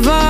never